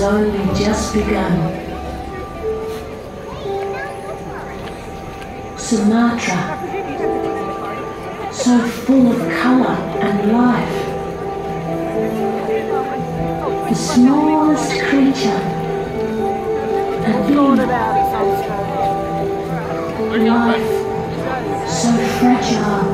only just begun. Sumatra, so full of colour and life. The smallest creature, a being, life so fragile,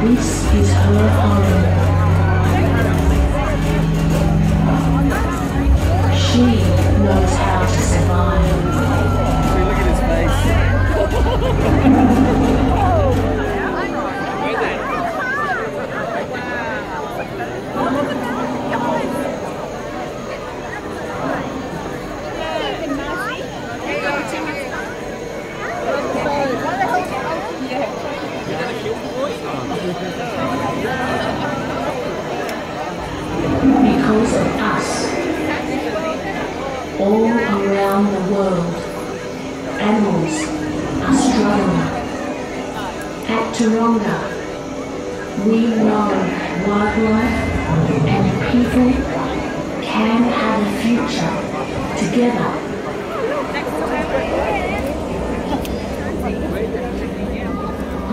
This because of us. All around the world, animals are struggling. At Taronga, we know wildlife and people can have a future together.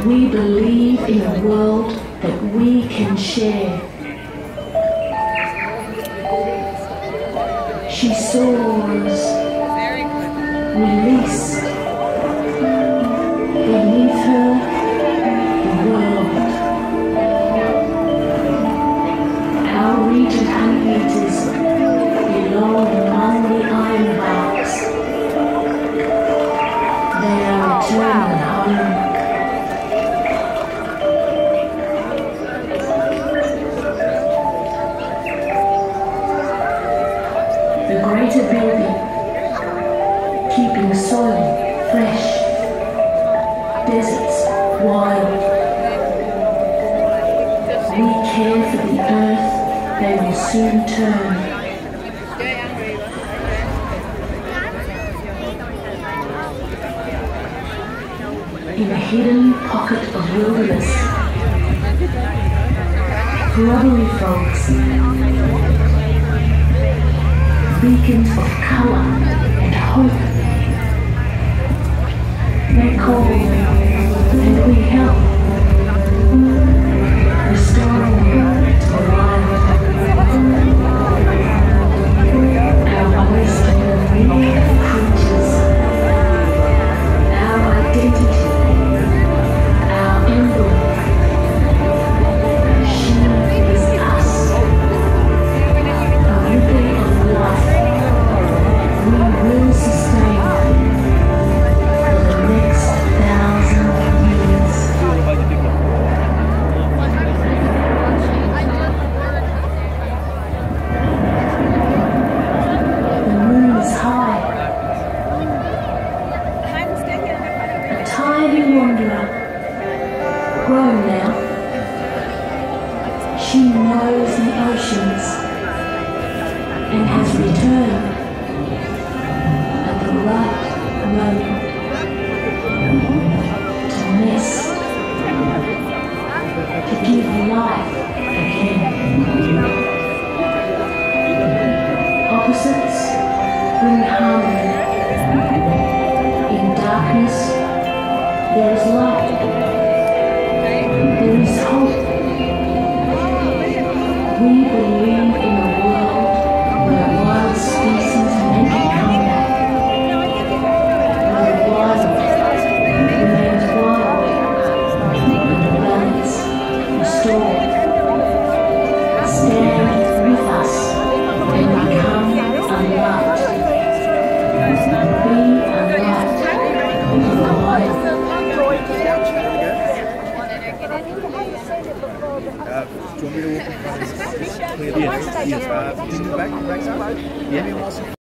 We believe in a world that we can share. She soars, release. Beneath her, the world. Our regent honeyeaters belong among the ironbarks. They are oh, eternal home. Deserts wild. We care for the earth, they will soon turn. In a hidden pocket of wilderness, corroboree frogs, beacons of color and hope. They call tired wanderer, grown now. She knows the oceans and has returned at the right moment to miss, to give life. There is do you want me to walk in front of this? Clear the yes. yes. Uh, did you back, back? Yeah.